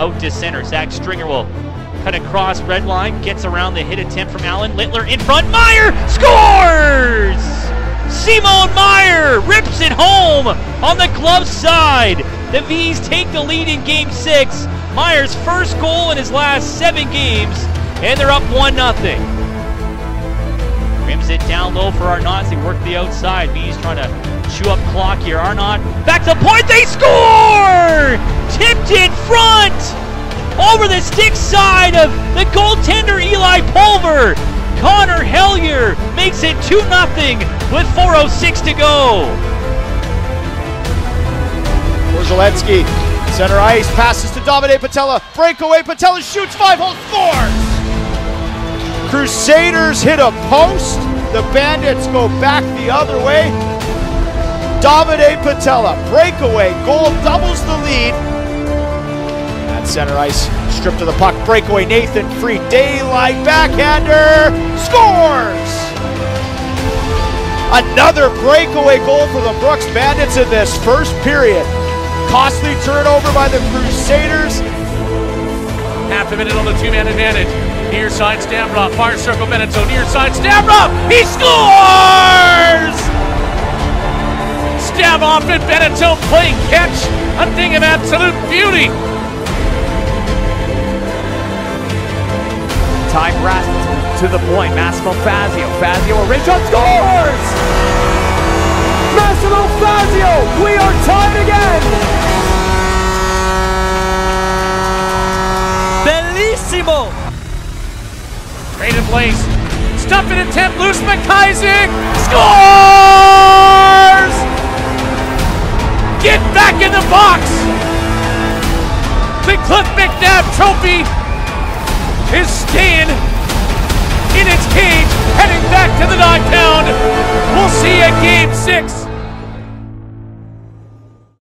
out to center. Zach Stringer will cut across red line, gets around the hit attempt from Allen. Littler in front. Meyer scores! Simon Meyer rips it home on the glove side. The Vees take the lead in game six. Meyer's first goal in his last seven games, and they're up 1 0. Rims it down low for Arnott. They work the outside. Vees trying to chew up clock here. Arnott back to point. They score! Tipped in front! Over the stick side of the goaltender Eli Pulver. Connor Hellier makes it 2 0 with 4.06 to go. Orzeletsky, center ice, passes to Davide Patella. Breakaway, Patella shoots five hole, scores! Crusaders hit a post. The Bandits go back the other way. Davide Patella, breakaway, goal doubles the lead. Center ice, strip to the puck, breakaway, Nathan Free, daylight backhander, scores! Another breakaway goal for the Brooks Bandits in this first period. Costly turnover by the Crusaders. Half a minute on the two-man advantage. Near side Stavrov, far circle Benetton, near side Stavrov, he scores! Stavrov and Benetton playing catch, a thing of absolute beauty. Ty Rasmussen to the point, Massimo Fazio, Fazio, a ridge shot, scores! Massimo Fazio, we are tied again! Bellissimo! Great in place. Stuff it attempt. Loose McIsaac. Scores! Get back in the box. The Cliff McNabb trophy is staying in its cage, heading back to the pound. We'll see you game six.